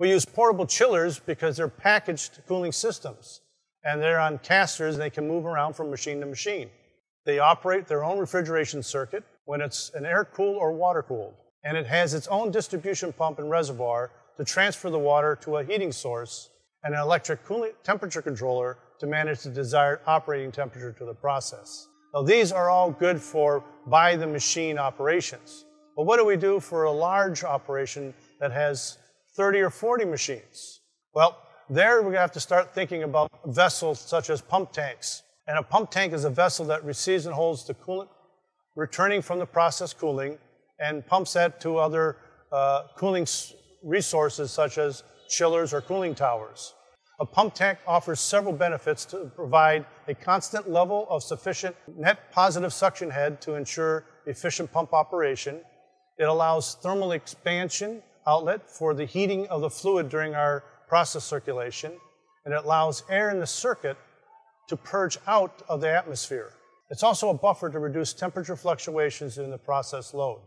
We use portable chillers because they're packaged cooling systems and they're on casters and they can move around from machine to machine. They operate their own refrigeration circuit when it's an air cooled or water cooled. And it has its own distribution pump and reservoir to transfer the water to a heating source and an electric cooling temperature controller to manage the desired operating temperature to the process. Now, these are all good for by the machine operations. But what do we do for a large operation that has 30 or 40 machines? Well, there we're going to have to start thinking about vessels such as pump tanks. And a pump tank is a vessel that receives and holds the coolant returning from the process cooling and pumps that to other uh, cooling resources such as chillers or cooling towers. A pump tank offers several benefits to provide a constant level of sufficient net positive suction head to ensure efficient pump operation. It allows thermal expansion outlet for the heating of the fluid during our process circulation, and it allows air in the circuit to purge out of the atmosphere. It's also a buffer to reduce temperature fluctuations in the process load.